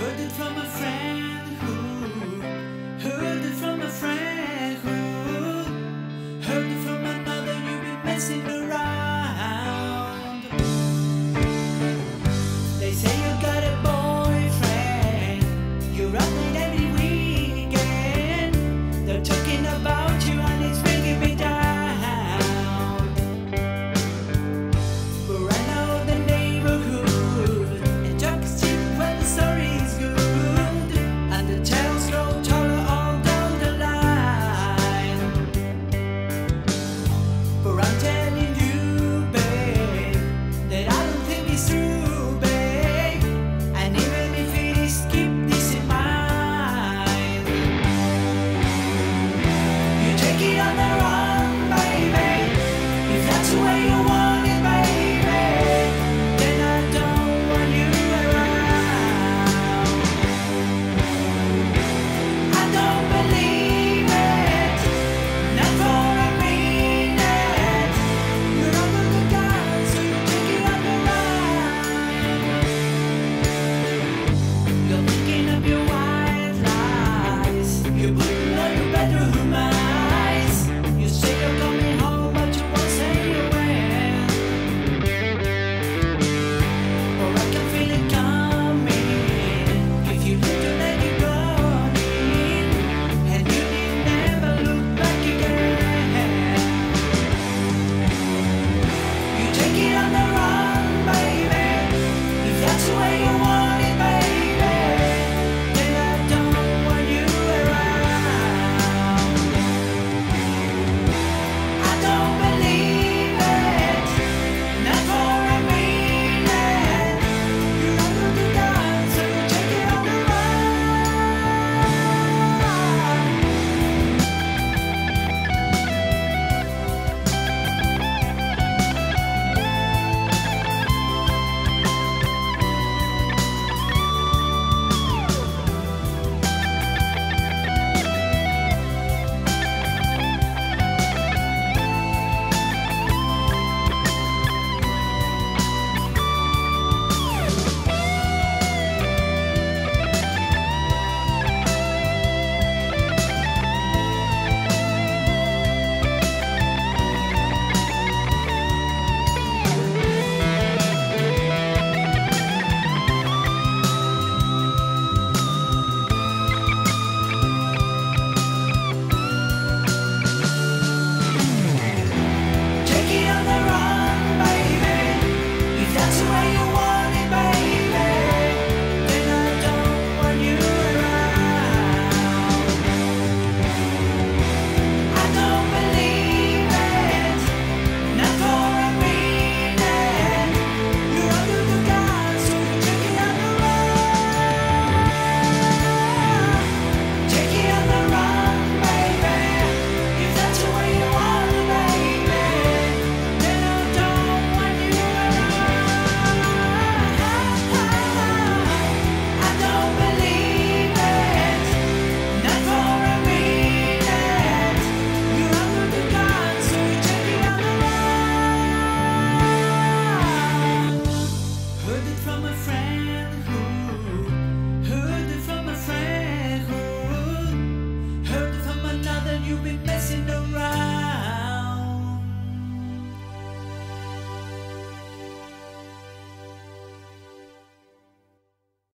Heard it from a friend who heard it from a friend. way